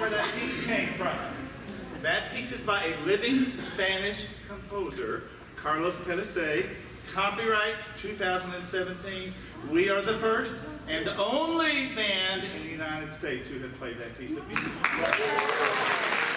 where that piece came from. That piece is by a living Spanish composer, Carlos Pérez. Copyright 2017. We are the first and only band in the United States who have played that piece of music.